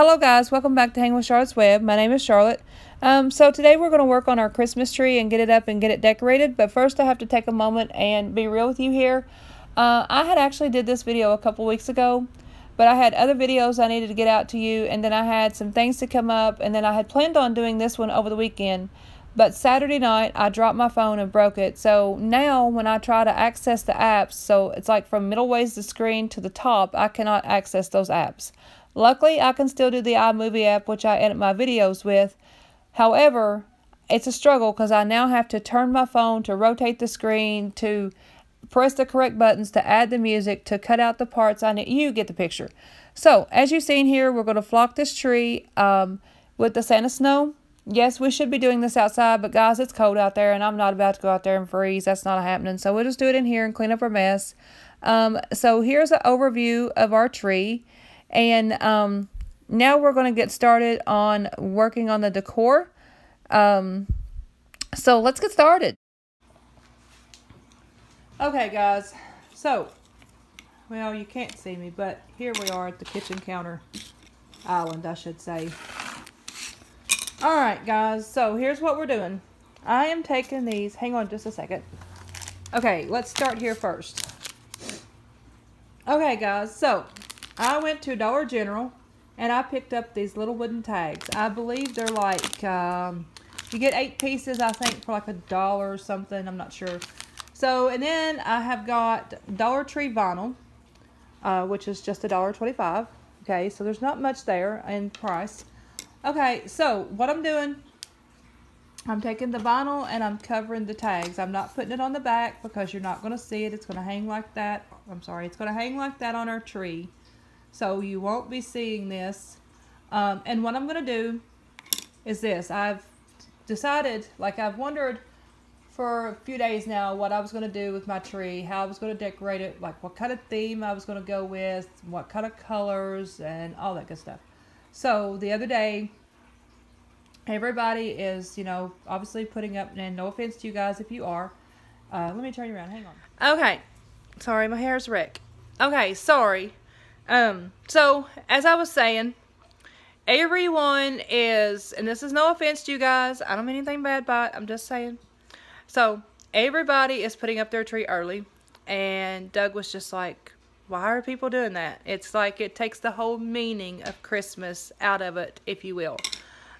hello guys, welcome back to Hang with Charlotte's Web. My name is Charlotte. Um, so today we're going to work on our Christmas tree and get it up and get it decorated. But first I have to take a moment and be real with you here. Uh, I had actually did this video a couple weeks ago, but I had other videos I needed to get out to you, and then I had some things to come up, and then I had planned on doing this one over the weekend. But Saturday night, I dropped my phone and broke it. So now when I try to access the apps, so it's like from middle ways the screen to the top, I cannot access those apps. Luckily, I can still do the iMovie app, which I edit my videos with. However, it's a struggle because I now have to turn my phone to rotate the screen, to press the correct buttons, to add the music, to cut out the parts I need. You get the picture. So, as you've seen here, we're going to flock this tree um, with the Santa Snow. Yes, we should be doing this outside, but guys, it's cold out there, and I'm not about to go out there and freeze. That's not happening. So, we'll just do it in here and clean up our mess. Um, so, here's an overview of our tree. And um, now we're going to get started on working on the decor. Um, so let's get started. Okay, guys. So, well, you can't see me, but here we are at the kitchen counter island, I should say. All right, guys. So here's what we're doing. I am taking these. Hang on just a second. Okay, let's start here first. Okay, guys. So I went to Dollar General and I picked up these little wooden tags. I believe they're like, um, you get eight pieces, I think, for like a dollar or something. I'm not sure. So, and then I have got Dollar Tree vinyl, uh, which is just a dollar twenty-five. Okay, so there's not much there in price. Okay, so what I'm doing, I'm taking the vinyl and I'm covering the tags. I'm not putting it on the back because you're not going to see it. It's going to hang like that. I'm sorry, it's going to hang like that on our tree. So you won't be seeing this. Um, and what I'm going to do is this. I've decided, like I've wondered for a few days now what I was going to do with my tree, how I was going to decorate it, like what kind of theme I was going to go with, what kind of colors, and all that good stuff. So the other day, everybody is, you know, obviously putting up, and no offense to you guys if you are. Uh, let me turn you around. Hang on. Okay. Sorry, my hair's wreck. Okay, sorry. Um, so, as I was saying, everyone is, and this is no offense to you guys, I don't mean anything bad by it, I'm just saying. So, everybody is putting up their tree early, and Doug was just like, why are people doing that? It's like it takes the whole meaning of Christmas out of it, if you will.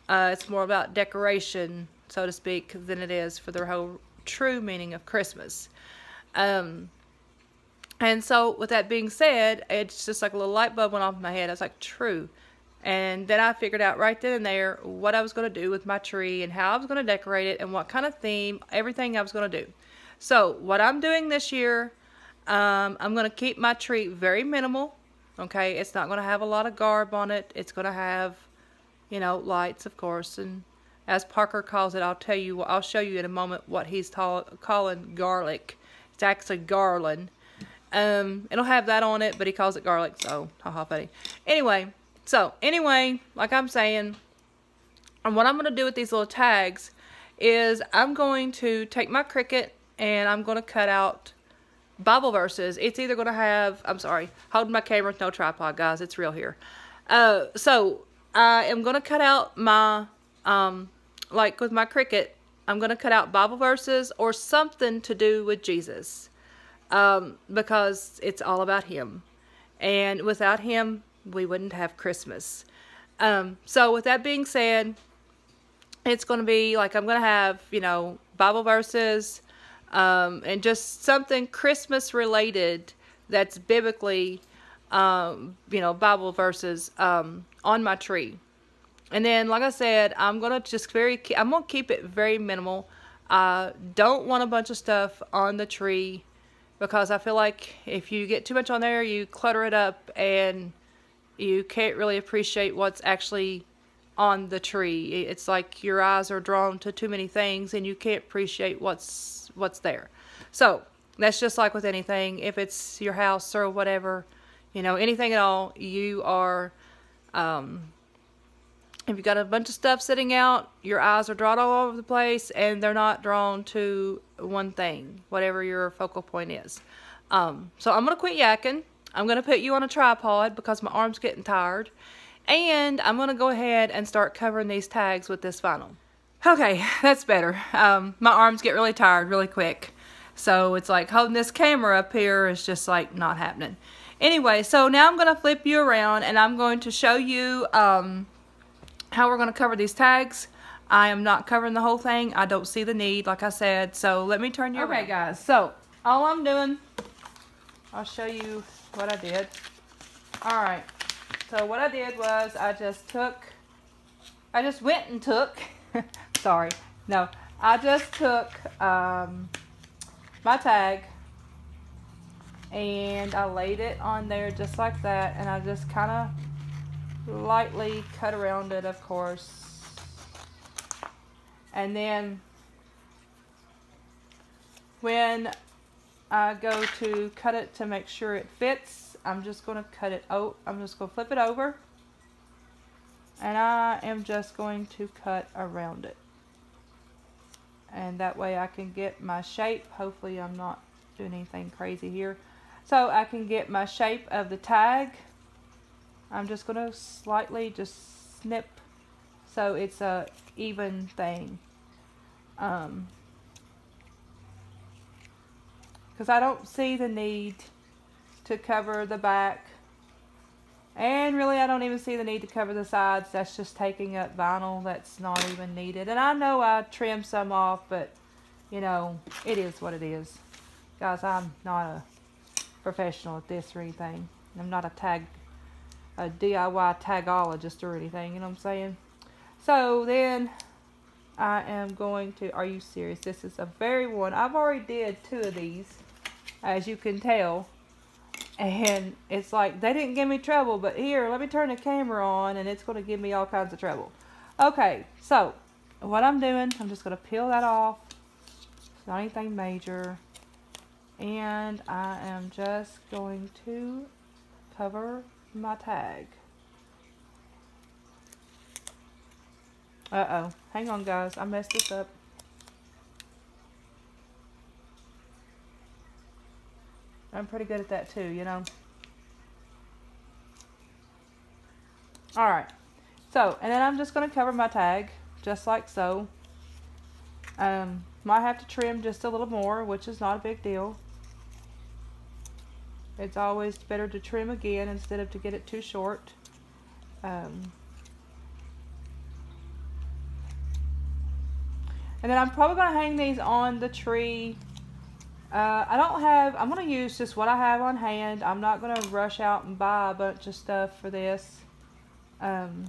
Uh, it's more about decoration, so to speak, than it is for the whole true meaning of Christmas. Um, and so, with that being said, it's just like a little light bulb went off in my head. I was like, true. And then I figured out right then and there what I was going to do with my tree and how I was going to decorate it and what kind of theme, everything I was going to do. So, what I'm doing this year, um, I'm going to keep my tree very minimal. Okay, it's not going to have a lot of garb on it. It's going to have, you know, lights, of course. And as Parker calls it, I'll tell you, I'll show you in a moment what he's calling garlic. It's actually garland. Um, it'll have that on it, but he calls it garlic, so haha funny. Anyway, so anyway, like I'm saying, and what I'm going to do with these little tags is I'm going to take my Cricut and I'm going to cut out Bible verses. It's either going to have, I'm sorry, holding my camera with no tripod, guys. It's real here. Uh, so I am going to cut out my, um, like with my Cricut, I'm going to cut out Bible verses or something to do with Jesus um, because it's all about Him. And without Him, we wouldn't have Christmas. Um, so, with that being said, it's going to be like I'm going to have, you know, Bible verses um, and just something Christmas related that's biblically, um, you know, Bible verses um, on my tree. And then, like I said, I'm going to just very, I'm going to keep it very minimal. I don't want a bunch of stuff on the tree because I feel like if you get too much on there, you clutter it up and you can't really appreciate what's actually on the tree. It's like your eyes are drawn to too many things and you can't appreciate what's what's there. So, that's just like with anything. If it's your house or whatever, you know, anything at all, you are um, if you've got a bunch of stuff sitting out, your eyes are drawn all over the place and they're not drawn to one thing, whatever your focal point is. Um, so I'm going to quit yakking. I'm going to put you on a tripod because my arm's getting tired. And I'm going to go ahead and start covering these tags with this vinyl. Okay, that's better. Um, my arms get really tired really quick. So it's like holding this camera up here is just like not happening. Anyway, so now I'm going to flip you around and I'm going to show you um, how we're going to cover these tags. I am not covering the whole thing. I don't see the need, like I said. So let me turn you okay, around. Okay, guys. So all I'm doing, I'll show you what I did. All right. So what I did was I just took, I just went and took, sorry, no, I just took um, my tag and I laid it on there just like that and I just kind of lightly cut around it of course. And then when I go to cut it to make sure it fits I'm just going to cut it out. I'm just going to flip it over. And I am just going to cut around it. And that way I can get my shape. Hopefully I'm not doing anything crazy here. So I can get my shape of the tag I'm just going to slightly just snip so it's a even thing. Um, because I don't see the need to cover the back. And really I don't even see the need to cover the sides. That's just taking up vinyl that's not even needed. And I know I trimmed some off but you know it is what it is. Guys I'm not a professional at this or anything. I'm not a tag a DIY tagologist or anything you know what I'm saying so then I am going to are you serious this is a very one I've already did two of these as you can tell. And it's like, they didn't give me trouble, but here, let me turn the camera on, and it's going to give me all kinds of trouble. Okay, so, what I'm doing, I'm just going to peel that off. It's not anything major. And I am just going to cover my tag. Uh-oh. Hang on, guys. I messed this up. I'm pretty good at that too, you know. Alright, so, and then I'm just going to cover my tag, just like so. Um, might have to trim just a little more, which is not a big deal. It's always better to trim again instead of to get it too short. Um, and then I'm probably going to hang these on the tree uh, I don't have, I'm going to use just what I have on hand. I'm not going to rush out and buy a bunch of stuff for this. Um,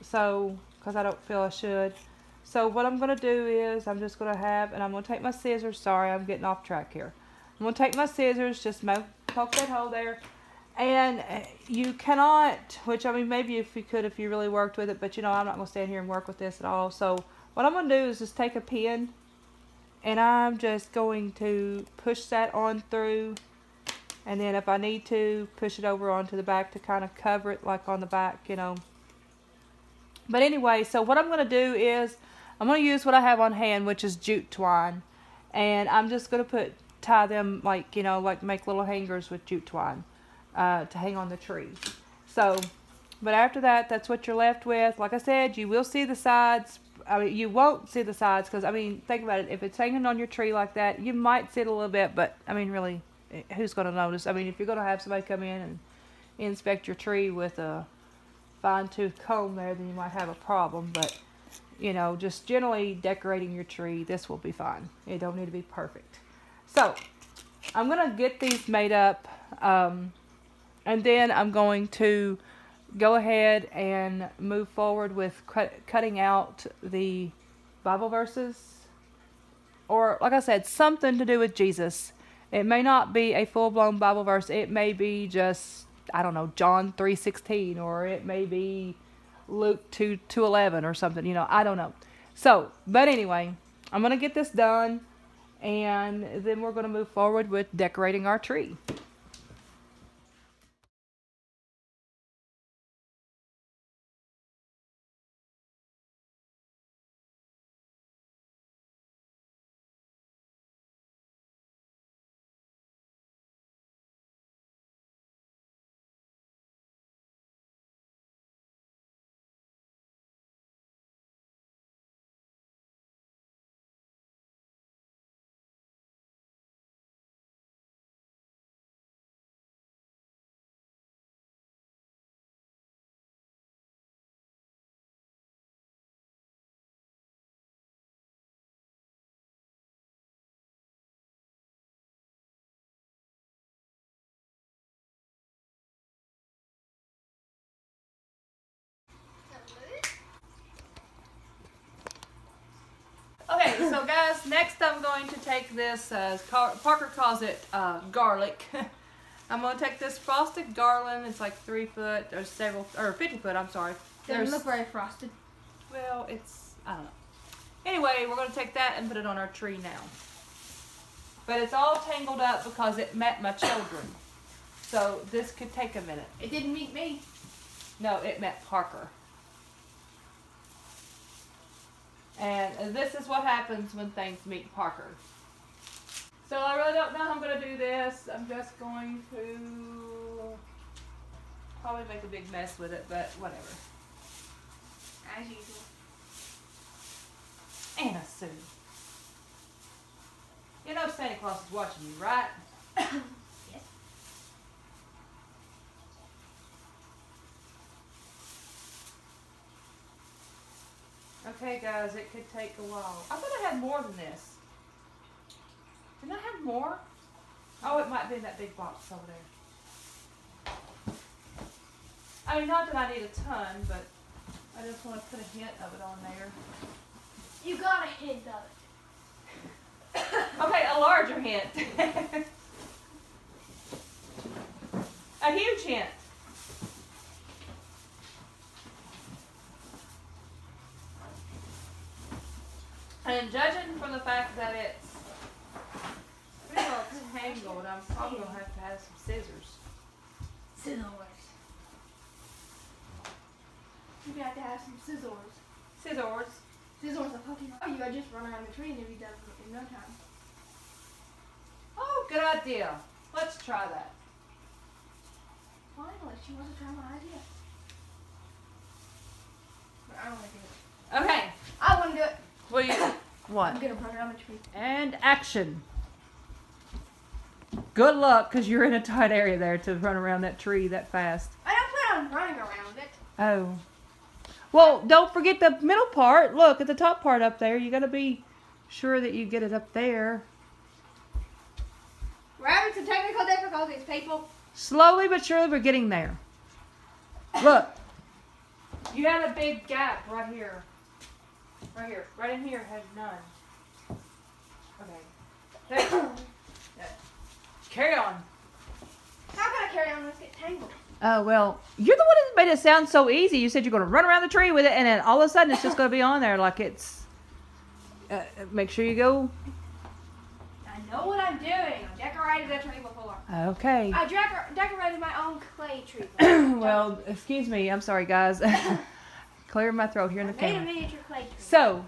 so, because I don't feel I should. So what I'm going to do is I'm just going to have, and I'm going to take my scissors. Sorry, I'm getting off track here. I'm going to take my scissors, just poke that hole there. And uh, you cannot, which I mean, maybe if you could, if you really worked with it, but you know, I'm not going to stand here and work with this at all. So what I'm going to do is just take a pin and I'm just going to push that on through and then if I need to push it over onto the back to kind of cover it like on the back you know but anyway so what I'm going to do is I'm going to use what I have on hand which is jute twine and I'm just going to put tie them like you know like make little hangers with jute twine uh, to hang on the tree so but after that that's what you're left with like I said you will see the sides I mean, you won't see the sides because, I mean, think about it. If it's hanging on your tree like that, you might see it a little bit, but, I mean, really, eh, who's going to notice? I mean, if you're going to have somebody come in and inspect your tree with a fine-tooth comb there, then you might have a problem, but, you know, just generally decorating your tree, this will be fine. It don't need to be perfect. So, I'm going to get these made up, um, and then I'm going to go ahead and move forward with cut, cutting out the Bible verses. Or, like I said, something to do with Jesus. It may not be a full-blown Bible verse. It may be just, I don't know, John 3.16. Or it may be Luke 2, 2.11 or something. You know, I don't know. So, but anyway, I'm going to get this done. And then we're going to move forward with decorating our tree. So guys, next I'm going to take this, uh, Parker calls it uh, garlic. I'm going to take this frosted garland. It's like three foot, or several, or 50 foot, I'm sorry. Doesn't There's- look very frosted. well, it's, I don't know. Anyway, we're going to take that and put it on our tree now. But it's all tangled up because it met my children. So this could take a minute. It didn't meet me. No, it met Parker. And this is what happens when things meet Parker. So I really don't know how I'm going to do this. I'm just going to probably make a big mess with it, but whatever. As usual. Anna Sue. You know Santa Claus is watching you, right? Okay, guys, it could take a while. I thought I had more than this. Didn't I have more? Oh, it might be in that big box over there. I mean, not that I need a ton, but I just want to put a hint of it on there. You got a hint of it. Okay, a larger hint. a huge hint. And judging from the fact that it's pretty well tangled, I'm probably gonna have to have some scissors. Scissors. You have to have some scissors. Scissors. Scissors are Pokemon. Oh, you gotta just run around the tree and it'll be done in no time. Oh, good idea. Let's try that. Finally, she wants to try my idea. But I don't want to do it. Okay. I want to do it. Will you? I'm What? gonna run around the tree. And action. Good luck, cause you're in a tight area there to run around that tree that fast. I don't plan on running around it. Oh. Well, don't forget the middle part. Look at the top part up there. You gotta be sure that you get it up there. We're having some technical difficulties, people. Slowly but surely, we're getting there. Look. You had a big gap right here. Right here. Right in here has none. Okay. Yeah. Carry on. How can I carry on? Let's get tangled. Oh, well, you're the one that made it sound so easy. You said you're going to run around the tree with it, and then all of a sudden it's just going to be on there like it's. Uh, make sure you go. I know what I'm doing. I decorated a tree before. Okay. I decor- decorated my own clay tree. well, excuse me. I'm sorry, guys. Clear my throat here in the camera. miniature clay tree. So.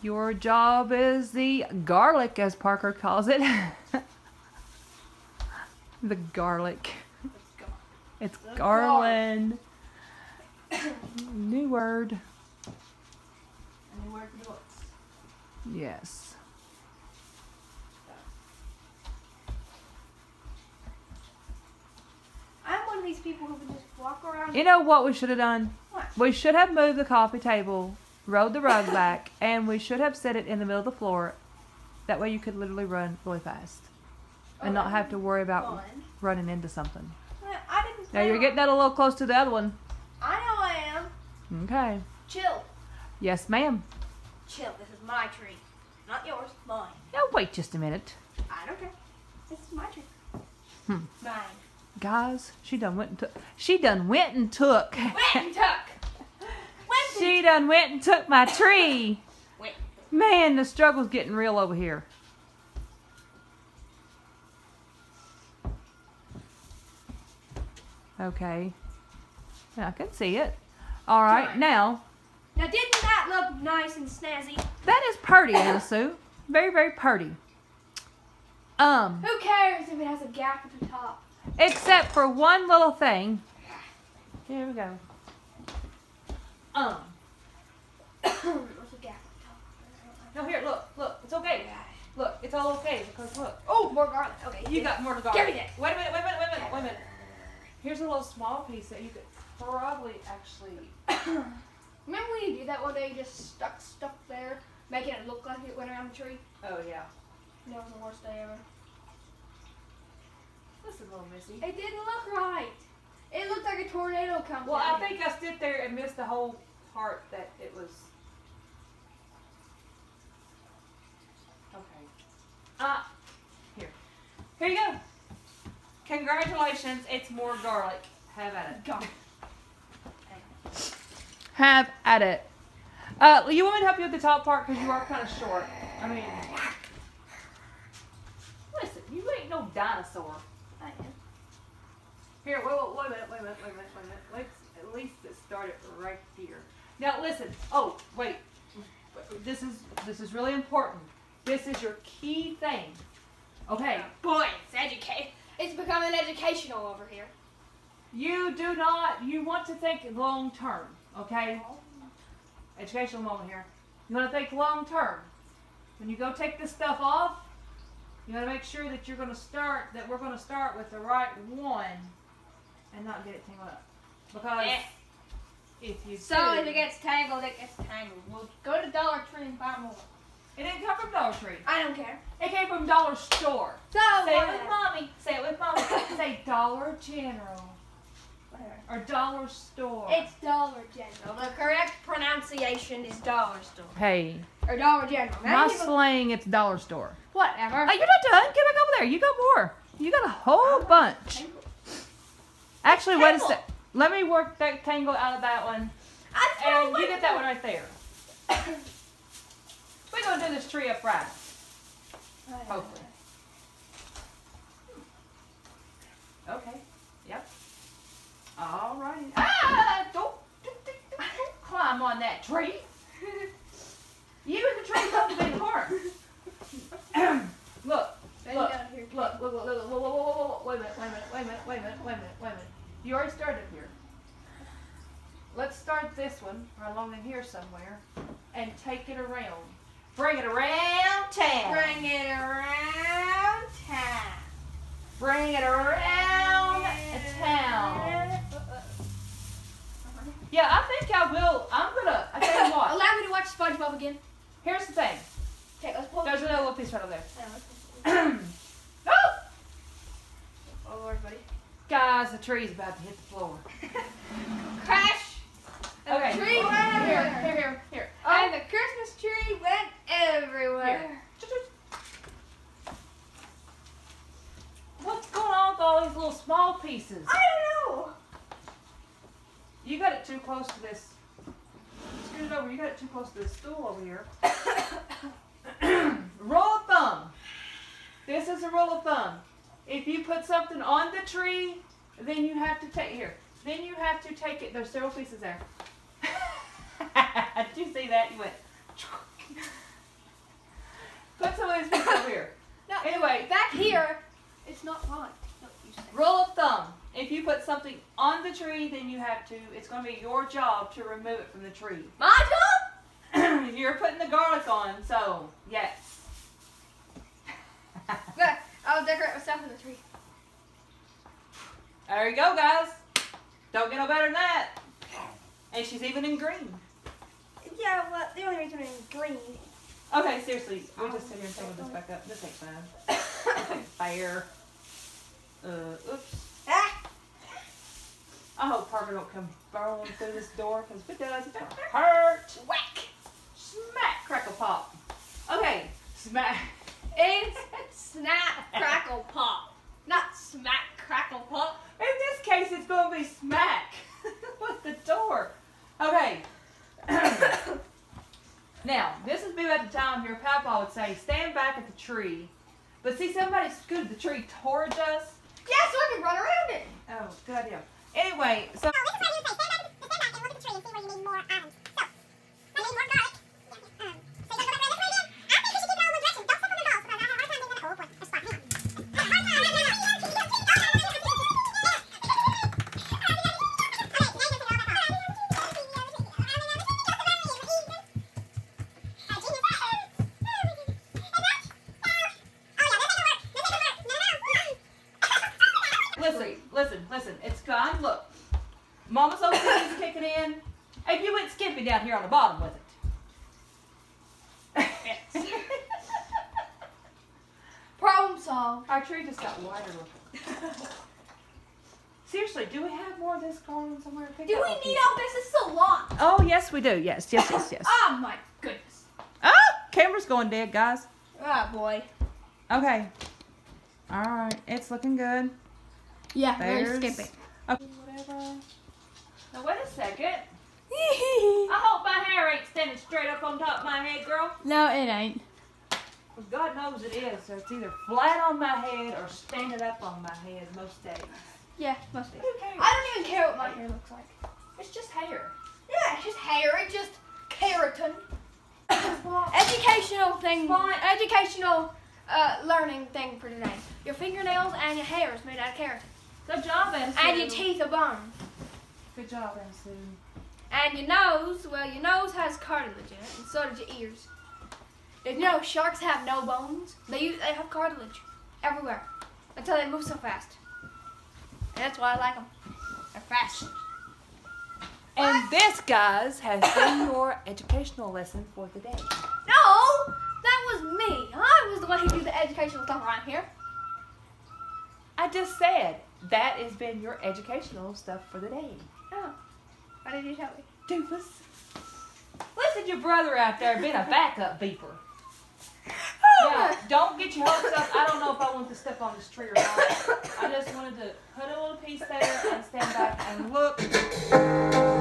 Your job is the garlic, as Parker calls it. the garlic. It's garland. New word. And then where's the books? Yes. I'm one of these people who can just walk around. You know what we should have done? What? We should have moved the coffee table, rolled the rug back, and we should have set it in the middle of the floor. That way you could literally run really fast and not have to worry about Fun. running into something. I didn't. Now you're getting that a little close to the other one. I know I am. Okay. Chill. Yes, ma'am. Chill. This is my tree, not yours. Mine. Now wait just a minute. I don't care. This is my tree. Hmm. Mine. Guys, she done went and took. She done went and took. Went and took. She done went and took my tree. Went. Man, the struggle's getting real over here. Okay. I can see it. All right, Right. now Now, didn't that look nice and snazzy? that is purty, Anna Sue. Very, very purty. Um, Who cares if it has a gap at the top? Except for one little thing. Here we go. Um, What's a gap at the top? no, here, look, look, it's okay. Look, it's all okay because look, Oh, more garlic. Okay. you got more to go. Give me that. Wait a minute, wait a minute, wait a minute, wait a minute. Here's a little small piece that you could probably actually. Remember when you did that one day? You just stuck stuff there, making it look like it went around the tree. Oh yeah, That was the worst day ever. A little messy. It didn't look right. It looked like a tornado coming. Well, I think I stood there and missed the whole part that it was. Okay. Uh, here. Here you go. Congratulations, it's more garlic. Have at it. Garlic. Have at it. Uh, you want me to help you with the top part because you are kind of short. I mean, listen, you ain't no dinosaur. Here, wait, wait, wait a minute, wait a minute, wait a minute, wait a minute. Let's at least start it started right here. Now listen. Oh, wait. This is this is really important. This is your key thing. Okay. Boy, it's educate. It's becoming educational over here. You do not. You want to think long term. Okay. Oh. Educational moment here. You want to think long term. When you go take this stuff off, you want to make sure that you're going to start. That we're going to start with the right one, and not get it tangled up. Because Eh. if you So do, if it gets tangled, it gets tangled. We'll go to Dollar Tree and buy more. it didn't come from Dollar Tree. I don't care. It came from Dollar Store. So Say it with mommy. Say it with mommy. Say Dollar General Whatever. or Dollar Store. It's Dollar General. The correct pronunciation is Dollar Store hey, or Dollar General. my Many slang. It's Dollar Store. Whatever. Oh, you're not done. Get back over there. You got more. You got a whole bunch. Actually, wait a sec. Let me work that tangle out of that one, I and you get that one right there. We're gonna do this tree up right. Hopefully. Okay. Yep. All righty. Ah! Don't, don't, don't, don't climb on that tree. You and the tree don't be harm. look, Look, look, look, look, look, look, look, wait a minute, wait a minute, wait a minute, wait a minute, wait a minute, wait a minute. You already started here. Let's start this one right along in here somewhere and take it around. Bring it around town. Bring it around town. Bring it around town. Yeah, I think I will. I'm gonna. I tell you what. Allow me to watch SpongeBob again. Here's the thing. Okay, let's pull. There's another little piece right over there. Oh, The tree's about to hit the floor. Crash. And Okay. The tree Here, went here, everywhere. here, here, here. And the Christmas tree went everywhere. What's going on with all these little small pieces? I don't know. You got it too close to this. Scoot it over. You got it too close to this stool over here. rule of thumb. This is a rule of thumb. If you put something on the tree, then you have to take here. Then you have to take it. There's several pieces there. Did you see that? You went. Put some of these pieces over here. No, Anyway, back here, it's not you. Rule of thumb: If you put something on the tree, then you have to. It's going to be your job to remove it from the tree. My job? You're putting the garlic on, so yes. I'll decorate myself in the tree. There you go, guys. Don't get no better than that. And she's even in green. Yeah, well, the only reason I'm in green. Okay, seriously, we'll just sit here and tangle this back up. This ain't fun. This ain't fair. Uh, oops. Ah! I hope Parker don't come burrowing through this door, because if it does, it's gonna hurt. Whack! Smack, crackle, pop. Okay, smack. It's snap, crackle, pop. Not smack, crackle, pop. In this case, it's going to be smack with the door. Okay. now, this would be about the time your papa would say, stand back at the tree. But see, somebody scooted the tree towards us. Yeah, so I can run around it. Oh, good idea. Anyway, so listen, listen, listen. It's fine. Look, Mama's OCD is kicking in. Hey, you went skimpy down here on the bottom with it. Problem solved. Our tree just got wider looking. Seriously, do we have more of this going somewhere? Pick Do up we a need piece. all this? This is a lot. Oh, yes, we do. Yes, yes, yes, yes. Oh my goodness. Ah, camera's going dead, guys. Oh boy. Okay. All right, it's looking good. Yeah, There's. very skippy. Okay. Whatever. Now wait a second. I hope my hair ain't standing straight up on top of my head, girl. no, it ain't. 'Cause God knows it is. So it's either flat on my head or standing up on my head most days. Yeah, must be. Who? I don't even care what my hair looks like. It's just hair. Yeah, it's just hair. It's just keratin. Educational thing. Fine. Educational uh, learning thing for today. Your fingernails and your hair is made out of keratin. Good job, Anne And your teeth are bone. Good job, Sue. And your nose, well, your nose has cartilage in it, and so does your ears. Did you know sharks have no bones? They use, they have cartilage everywhere until they move so fast. And that's why I like them. They're fast. And this, guys, has been your educational lesson for the day. No, that was me. I was the one who did the educational stuff around here. I just said that has been your educational stuff for the day. Oh, why did you tell me? Doofus. Listen, your brother out there being a backup beeper. Now, don't get your hopes up. I don't know if I want to step on this tree or not. I just wanted to put a little piece there and stand back and look.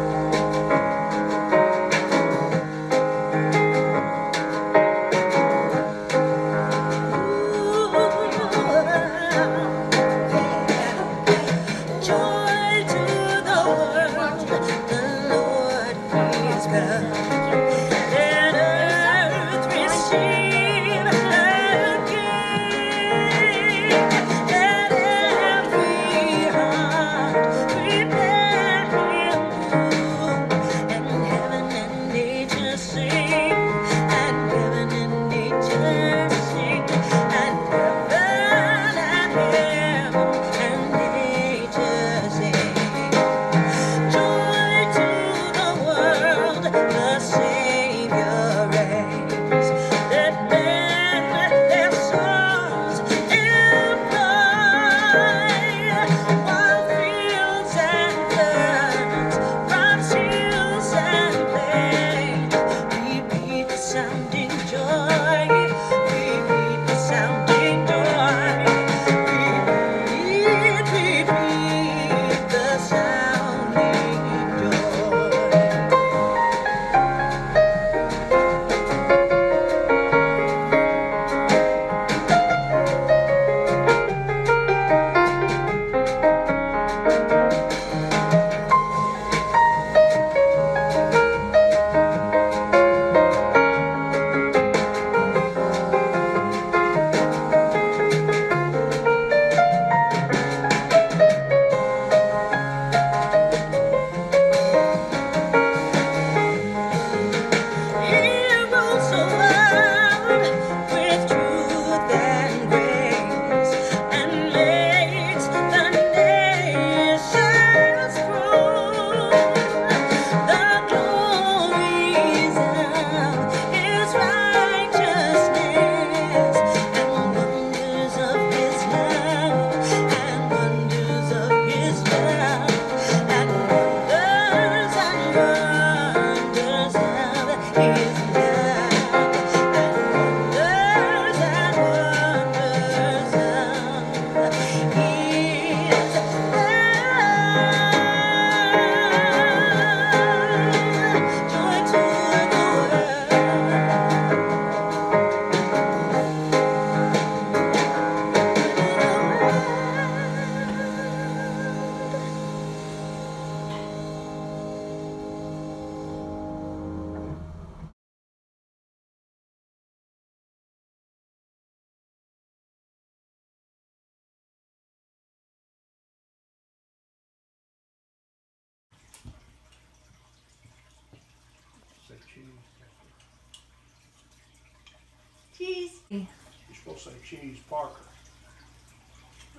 Cheese Parker.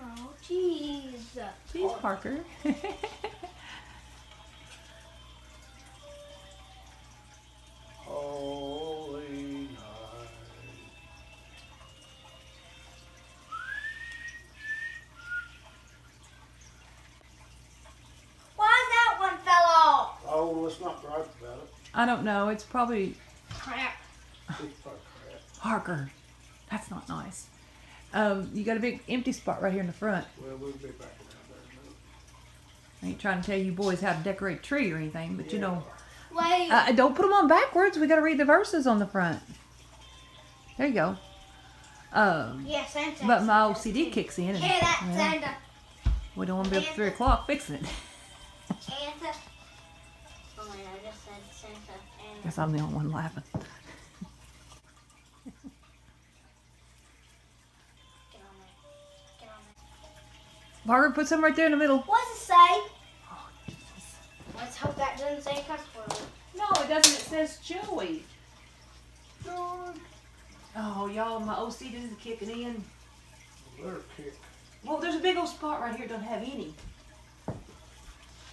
Oh, cheese. Cheese, Parker. Holy night. Why that one fell off? Oh, let's not gripe about it. I don't know. It's probably Crap. It's probably crap. Parker. That's not nice. Um, you got a big empty spot right here in the front. Well, we'll be back in. I ain't trying to tell you boys how to decorate a tree or anything, but you know, Wait. uh, don't put them on backwards. We got to read the verses on the front. There you go. Um, yeah, Santa. but my OCD kicks in, and Hear that, well, Santa? we don't want to be up at three o'clock fixing it. Santa. Oh wait, I just said Santa. And Guess I'm the only one laughing. get on there. Get on there. Margaret, put some right there in the middle. What's it say? Oh, Let's hope that doesn't say cuss word. No, it doesn't. It says Joey. Oh, y'all, my OCD is kicking in. Let her kick. Well, there's a big old spot right here. Don't have any.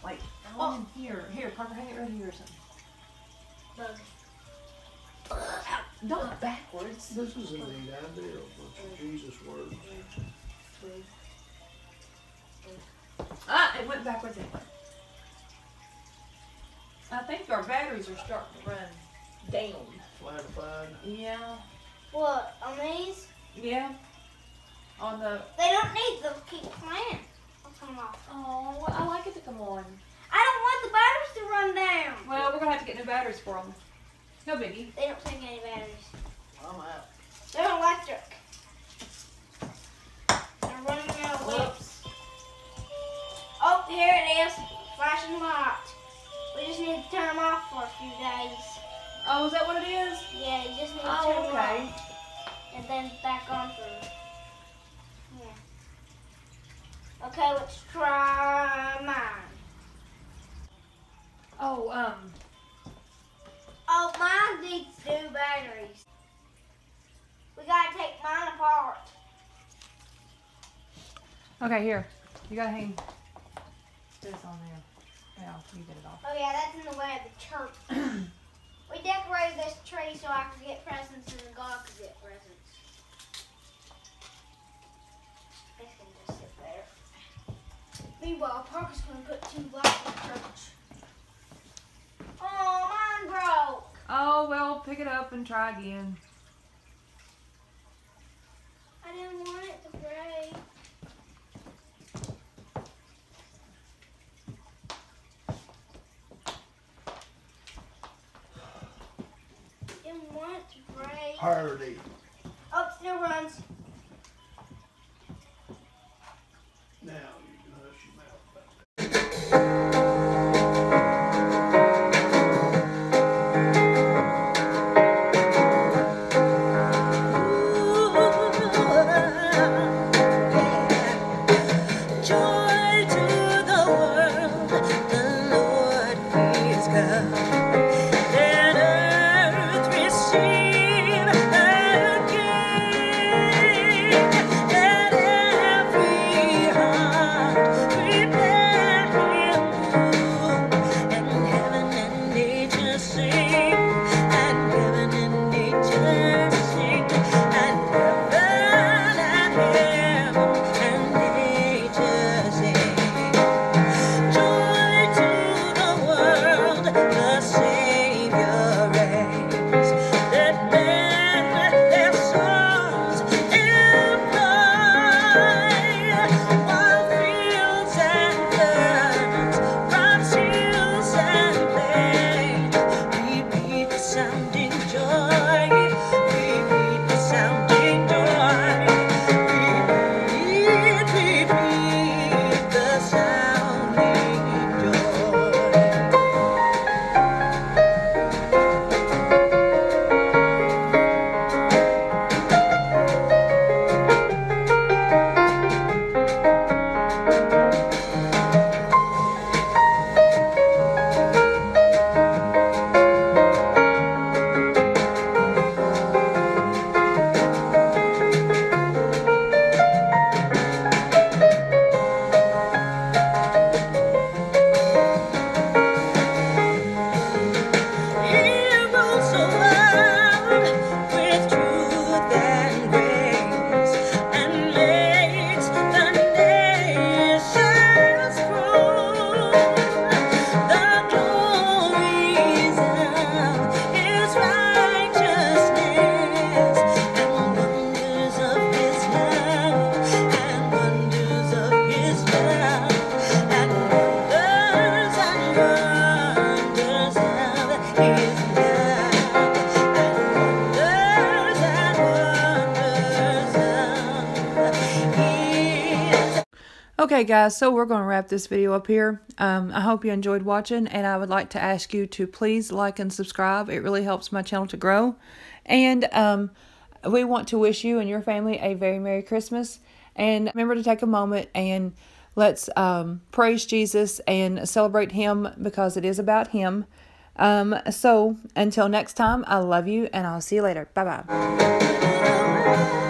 Like, oh, in here, here, Parker, hang it right here or something. Bug. Not backwards. This is a neat idea, a bunch of Jesus words. Ah, it went backwards anyway. I think our batteries are starting to run down. Flatified. Yeah. What? On these? Yeah. On the. They don't need them. Keep playing. I'll come off. Oh, I like it to come on. I don't want the batteries to run down. Well, we're gonna have to get new batteries for them. No biggie. They don't take any batteries. I'm out. They're electric. Oh, here it is. Flashing light. We just need to turn them off for a few days. Oh, is that what it is? Yeah, you just need to turn Oh, them okay. off. And then back on for. Yeah. Okay, let's try mine. Oh, um, Oh, mine needs new batteries. We gotta take mine apart. okay, here. You gotta hang this on there. Yeah, you get it off. Oh yeah, that's in the way of the church. we decorated this tree so I could get presents and the God could get presents. This can just sit there. Meanwhile, Parker's gonna put two lights in the church. Oh, mine broke. Oh, well, pick it up and try again. I didn't want it to break. Didn't want it to. Hardy. Oh, it still runs. Okay, guys, so we're going to wrap this video up here. Um, I hope you enjoyed watching, and I would like to ask you to please like and subscribe. It really helps my channel to grow. And um, we want to wish you and your family a very Merry Christmas. And remember to take a moment and let's um, praise Jesus and celebrate Him because it is about Him. Um, so until next time, I love you, and I'll see you later. Bye bye.